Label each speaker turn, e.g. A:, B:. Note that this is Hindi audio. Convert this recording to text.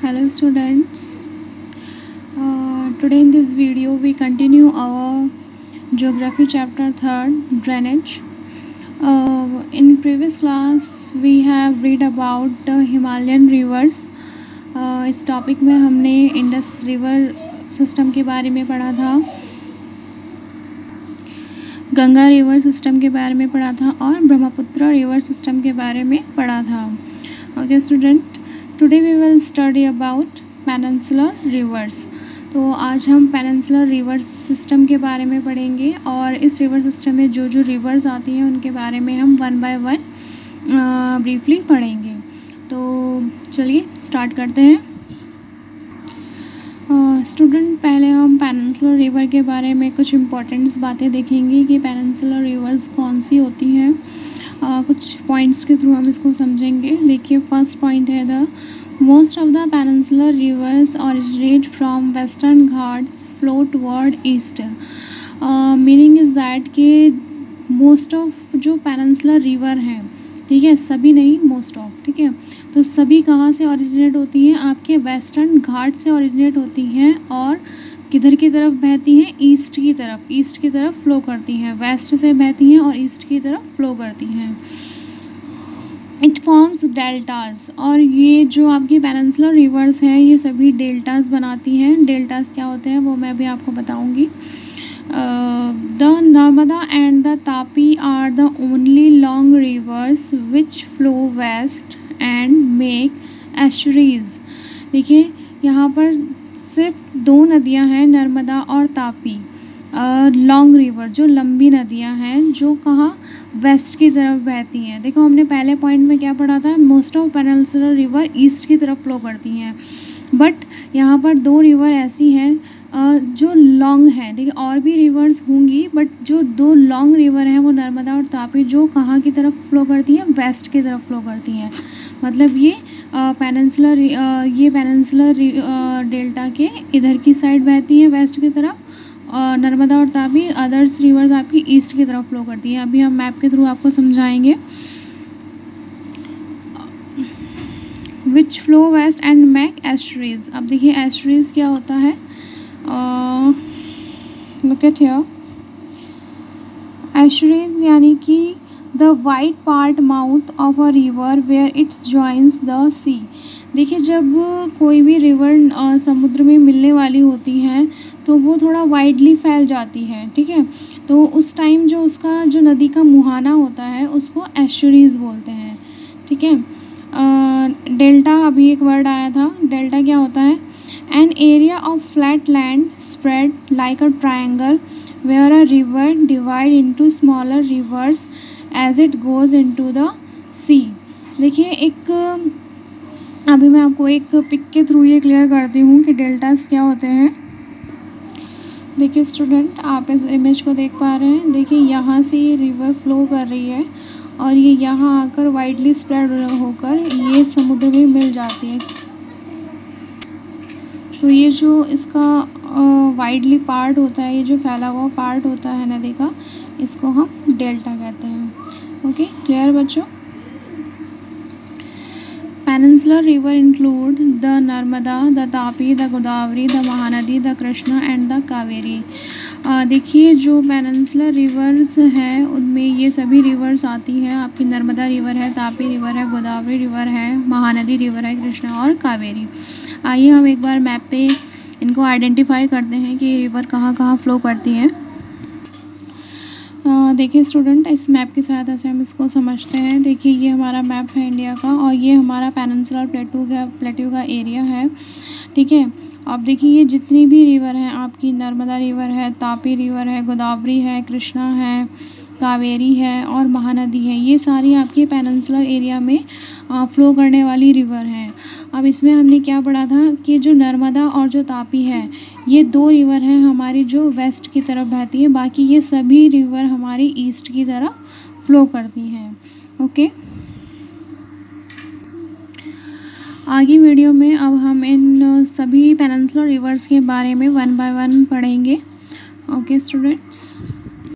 A: hello students uh, today in this video we continue our geography chapter 3rd drainage uh, in previous class we have read about the himalayan rivers uh, इस टॉपिक में हमने इंडस रिवर सिस्टम के बारे में पढ़ा था गंगा रिवर सिस्टम के बारे में पढ़ा था और ब्रह्मपुत्र रिवर सिस्टम के बारे में पढ़ा था okay student today we will study about peninsular rivers तो आज हम पेनंसुलर रिवर्स सिस्टम के बारे में पढ़ेंगे और इस रिवर सिस्टम में जो जो रिवर्स आती हैं उनके बारे में हम वन बाय वन ब्रीफली पढ़ेंगे। तो चलिए स्टार्ट करते हैं। स्टूडेंट पहले हम पेनंसुलर रिवर के बारे में कुछ इम्पोर्टेंट्स बातें देखेंगे कि पेनंसुलर रिवर्स कौन सी होती हैं। कुछ पॉइंट्स के थ्रू हम इसको समझेंगे। देखिए फ़र्स्ट पॉइंट है the most of the peninsular rivers originate from western Ghats flow toward east meaning is that कि मोस्ट ऑफ़ जो पेनसुलर रिवर हैं, ठीक है, सभी नहीं मोस्ट ऑफ़ ठीक है तो सभी कहाँ से ओरिजिनेट होती हैं? आपके वेस्टर्न घाट से ओरिजिनेट होती हैं और किधर की तरफ़ बहती हैं? ईस्ट की तरफ़। ईस्ट की तरफ़ फ्लो करती हैं। वेस्ट से बहती हैं और ईस्ट की तरफ़ फ्लो करती हैं। इट फॉर्म्स डेल्टाज और ये जो आपके पेनसुलर रिवर्स हैं, ये सभी डेल्टाज बनाती हैं। डेल्टाज क्या होते हैं वो मैं भी आपको बताऊँगी। The Narmada and the Tapi are the only long rivers which flow west and make estuaries देखिए, यहाँ पर सिर्फ़ दो नदियाँ हैं, नर्मदा और तापी। लॉन्ग रिवर जो लंबी नदियाँ हैं, जो कहाँ वेस्ट की तरफ़ बहती हैं। देखो, हमने पहले पॉइंट में क्या पढ़ा था? Most of peninsular river east की तरफ़ फ्लो करती हैं। बट यहाँ पर दो रिवर ऐसी हैं जो लॉन्ग हैं। देखिए, और भी रिवर्स होंगी बट जो दो लॉन्ग रिवर हैं, वो नर्मदा और तापी, जो कहाँ की तरफ़ फ्लो करती हैं वेस्ट की तरफ़ फ्लो करती हैं। मतलब ये पेनसुलर ये पेनसुलर डेल्टा के इधर की साइड बहती हैं वेस्ट की तरफ़ और नर्मदा और तापी अदर्स रिवर्स आपकी ईस्ट की तरफ़ फ्लो करती हैं। अभी हम मैप के थ्रू आपको समझाएँगे। Which flow west and make estuaries अब देखिए एस्ट्रीज क्या होता है। लुक एट हियर एस्ट्रीज यानी कि the wide part mouth of a river where its joins the sea देखिए, जब कोई भी रिवर समुद्र में मिलने वाली होती हैं तो वो थोड़ा वाइडली फैल जाती है, ठीक है? तो उस टाइम जो उसका, जो नदी का मुहाना होता है, उसको एशरीज़ बोलते हैं, ठीक है? डेल्टा अभी एक वर्ड आया था। डेल्टा क्या होता है? An area of flat land spread like a triangle where a river divide into smaller rivers as it goes into the sea देखिए, एक, अभी मैं आपको एक पिक के थ्रू ये क्लियर करती हूँ कि डेल्टास क्या होते हैं। देखिए स्टूडेंट आप इस इमेज को देख पा रहे हैं। देखिए, यहाँ से ये रिवर फ्लो कर रही है और ये यहाँ आकर वाइडली स्प्रेड होकर ये समुद्र में मिल जाती है। तो ये जो इसका वाइडली पार्ट होता है, ये जो फैला हुआ पार्ट होता है नदी का, इसको हम डेल्टा कहते हैं। ओके क्लियर बच्चों? Peninsular river include the Narmada the Tapi the Godavari the Mahanadi the Krishna and the Kaveri देखिए, जो पेनसुलर रिवर्स हैं, उनमें ये सभी रिवर्स आती हैं। आपकी नर्मदा रिवर है तापी रिवर है गोदावरी रिवर है महानदी रिवर है कृष्णा और कावेरी आइए हम एक बार मैप पे इनको आइडेंटिफाई करते हैं कि रिवर कहाँ कहाँ फ्लो करती हैं। देखिए स्टूडेंट इस मैप की सहायता से हम इसको समझते हैं। देखिए, ये हमारा मैप है इंडिया का और ये हमारा पेनसुलर प्लेटू का प्लेटू का एरिया है। ठीक है? अब देखिए, ये जितनी भी रिवर हैं, आपकी नर्मदा रिवर है, तापी रिवर है, गोदावरी है, कृष्णा है कावेरी है और महानदी है। ये सारी आपके पेनसुलर एरिया में फ़्लो करने वाली रिवर हैं। अब इसमें हमने क्या पढ़ा था कि जो नर्मदा और जो तापी है, ये दो रिवर हैं हमारी जो वेस्ट की तरफ़ बहती है। बाकी ये सभी रिवर हमारी ईस्ट की तरफ़ फ़्लो करती हैं। ओके? आगे वीडियो में अब हम इन सभी पेनसुलर रिवर्स के बारे में वन बाय वन पढ़ेंगे। Okay students